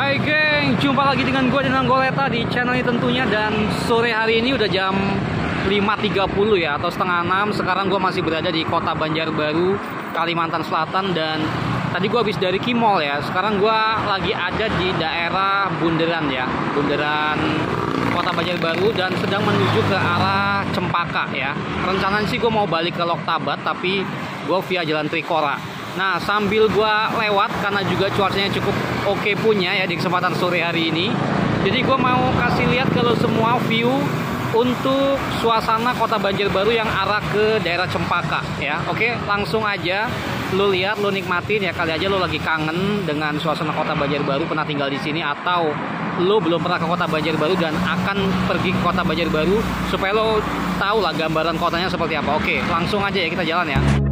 Hai geng, jumpa lagi dengan gue dengan Goleta di channel ini tentunya. Dan sore hari ini udah jam 5.30 ya atau setengah 6 sekarang gue masih berada di kota Banjarbaru, Kalimantan Selatan. Dan tadi gue habis dari Kimol ya. Sekarang gue lagi ada di daerah Bundaran ya. Bundaran kota Banjarbaru. Dan sedang menuju ke arah Cempaka ya. Rencananya sih gue mau balik ke Loktabat tapi gue via Jalan Trikora Nah sambil gua lewat karena juga cuacanya cukup oke okay punya ya di kesempatan sore hari ini. Jadi gua mau kasih lihat kalau semua view untuk suasana kota Banjarbaru yang arah ke daerah Cempaka ya. Oke, langsung aja lu lihat, lu nikmatin ya kali aja lu lagi kangen dengan suasana kota Banjarbaru pernah tinggal di sini atau lu belum pernah ke kota Banjarbaru dan akan pergi ke kota Banjarbaru supaya lo tahu lah gambaran kotanya seperti apa. Oke, langsung aja ya kita jalan ya.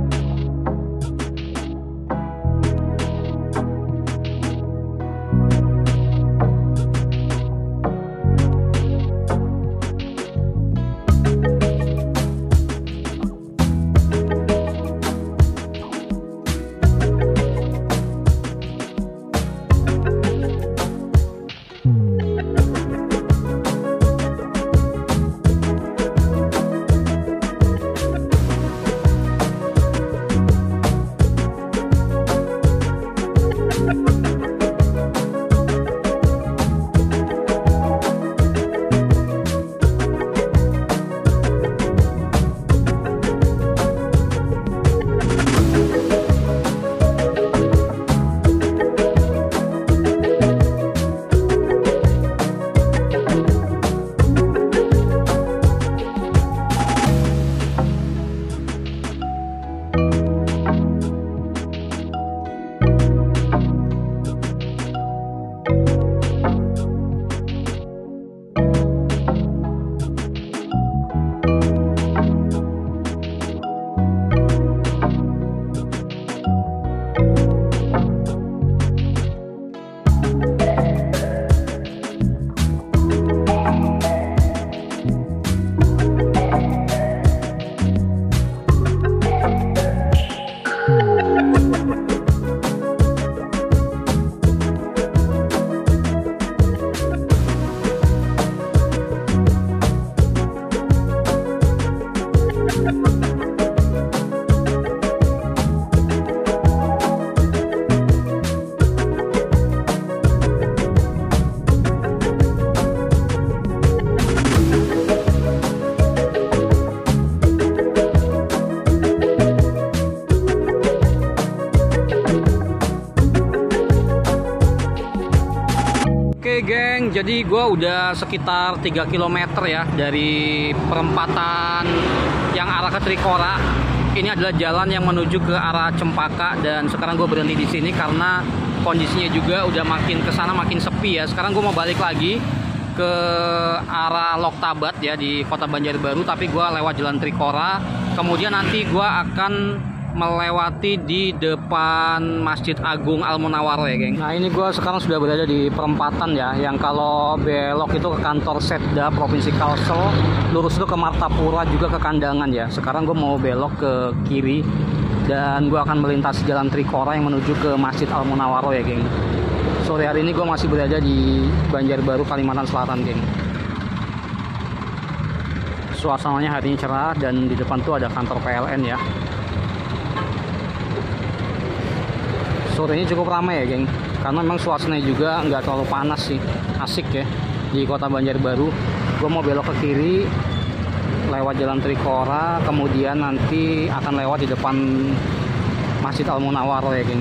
Geng, jadi gue udah sekitar 3 km ya dari perempatan yang arah ke Trikora. Ini adalah jalan yang menuju ke arah Cempaka dan sekarang gue berhenti di sini karena kondisinya juga udah makin ke sana makin sepi ya. Sekarang gue mau balik lagi ke arah Loktabat ya di Kota Banjarbaru tapi gue lewat jalan Trikora. Kemudian nanti gue akan melewati di depan Masjid Agung Al Munawwaro ya, geng. Nah, ini gue sekarang sudah berada di perempatan ya, yang kalau belok itu ke kantor Setda Provinsi Kalsel, lurus itu ke Martapura juga ke Kandangan ya. Sekarang gue mau belok ke kiri dan gue akan melintasi jalan Trikora yang menuju ke Masjid Al Munawwaro ya, geng. Sore hari ini gue masih berada di Banjarbaru, Kalimantan Selatan, geng. Suasananya hari ini cerah dan di depan tuh ada kantor PLN ya. Sore ini cukup ramai ya geng. Karena memang suasananya juga nggak terlalu panas sih. Asik ya di kota Banjarbaru. Gue mau belok ke kiri lewat jalan Trikora kemudian nanti akan lewat di depan Masjid Al Munawwaro ya geng